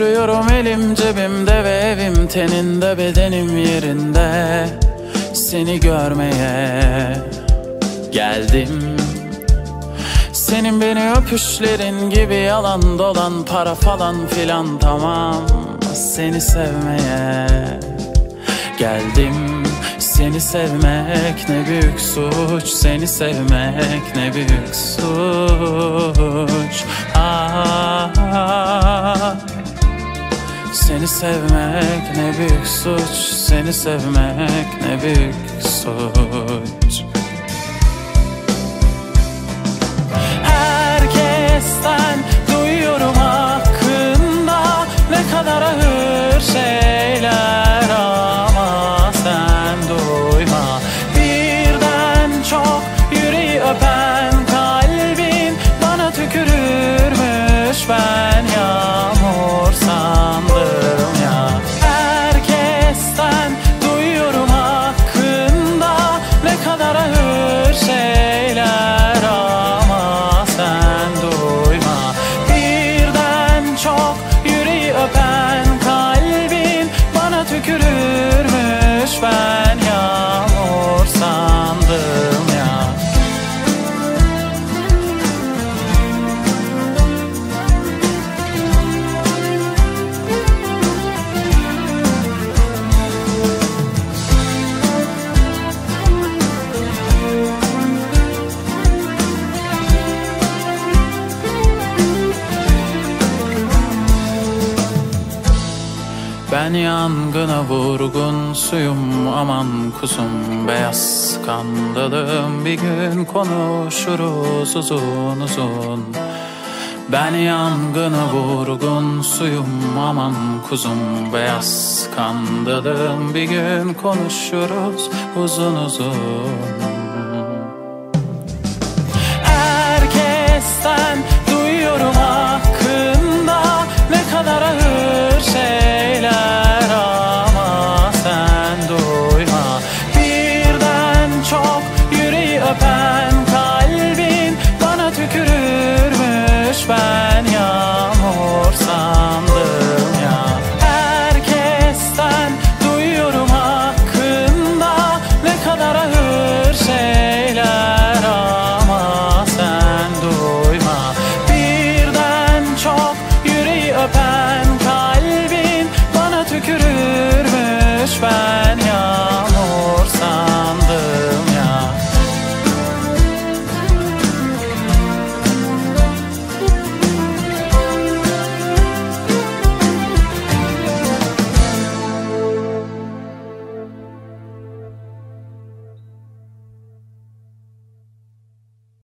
Yürüyorum elim cebimde ve evim teninde bedenim yerinde. Seni görmeye geldim. Senin beni öpüşlerin gibi yalan dolan para falan filan tamam. Seni sevmeye geldim. Seni sevmek ne büyük suç Seni sevmek ne büyük suç. Ah, Seni sevmek ne büyük suç Seni sevmek ne büyük suç Ben yangına vurgun suyum aman kuzum Beyaz skandalım bir gün konuşuruz uzun uzun. Ben yangına vurgun suyum aman kuzum Beyaz skandalım bir gün konuşuruz uzun uzun